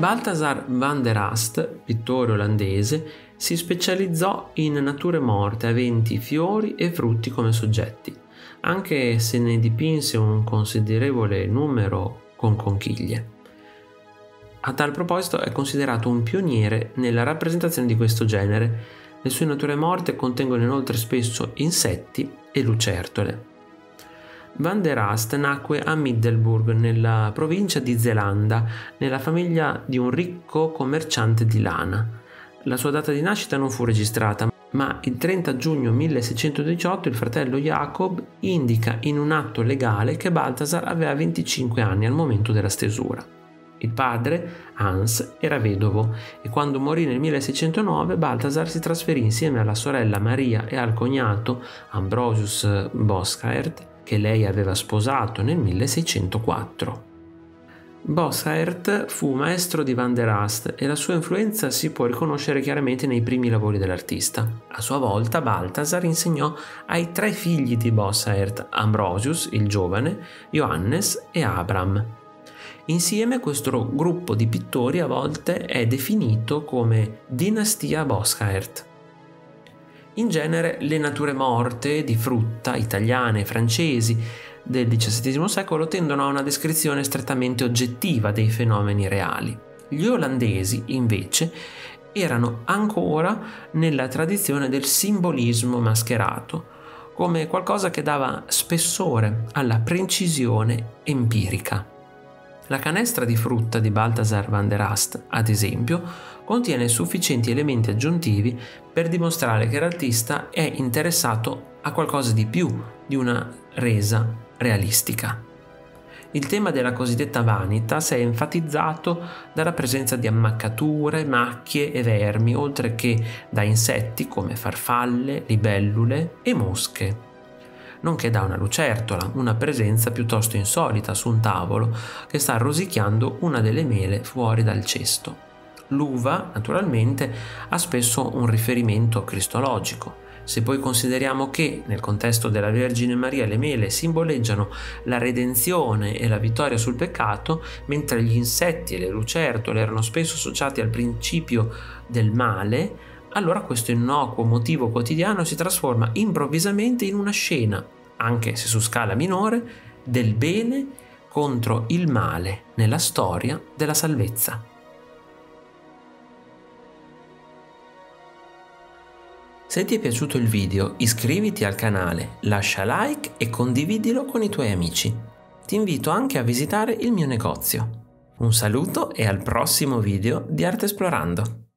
Balthasar van der Ast, pittore olandese, si specializzò in nature morte aventi fiori e frutti come soggetti, anche se ne dipinse un considerevole numero con conchiglie. A tal proposito è considerato un pioniere nella rappresentazione di questo genere. Le sue nature morte contengono inoltre spesso insetti e lucertole. Van der Ast nacque a Middelburg, nella provincia di Zelanda, nella famiglia di un ricco commerciante di lana. La sua data di nascita non fu registrata, ma il 30 giugno 1618 il fratello Jacob indica in un atto legale che Balthasar aveva 25 anni al momento della stesura. Il padre, Hans, era vedovo e quando morì nel 1609 Balthasar si trasferì insieme alla sorella Maria e al cognato Ambrosius Boscaert, che lei aveva sposato nel 1604. Bossaert fu maestro di Van der Ast e la sua influenza si può riconoscere chiaramente nei primi lavori dell'artista. A sua volta Balthasar insegnò ai tre figli di Bossaert, Ambrosius, il giovane, Johannes e Abram. Insieme questo gruppo di pittori a volte è definito come dinastia Bossaert. In genere le nature morte di frutta italiane e francesi del XVII secolo tendono a una descrizione strettamente oggettiva dei fenomeni reali. Gli olandesi, invece, erano ancora nella tradizione del simbolismo mascherato, come qualcosa che dava spessore alla precisione empirica. La canestra di frutta di Balthasar van der Ast, ad esempio, contiene sufficienti elementi aggiuntivi per dimostrare che l'artista è interessato a qualcosa di più di una resa realistica. Il tema della cosiddetta vanitas è enfatizzato dalla presenza di ammaccature, macchie e vermi, oltre che da insetti come farfalle, libellule e mosche nonché da una lucertola, una presenza piuttosto insolita su un tavolo che sta rosicchiando una delle mele fuori dal cesto. L'uva, naturalmente, ha spesso un riferimento cristologico. Se poi consideriamo che nel contesto della Vergine Maria le mele simboleggiano la redenzione e la vittoria sul peccato, mentre gli insetti e le lucertole erano spesso associati al principio del male, allora questo innocuo motivo quotidiano si trasforma improvvisamente in una scena, anche se su scala minore, del bene contro il male nella storia della salvezza. Se ti è piaciuto il video iscriviti al canale, lascia like e condividilo con i tuoi amici. Ti invito anche a visitare il mio negozio. Un saluto e al prossimo video di Arte Esplorando.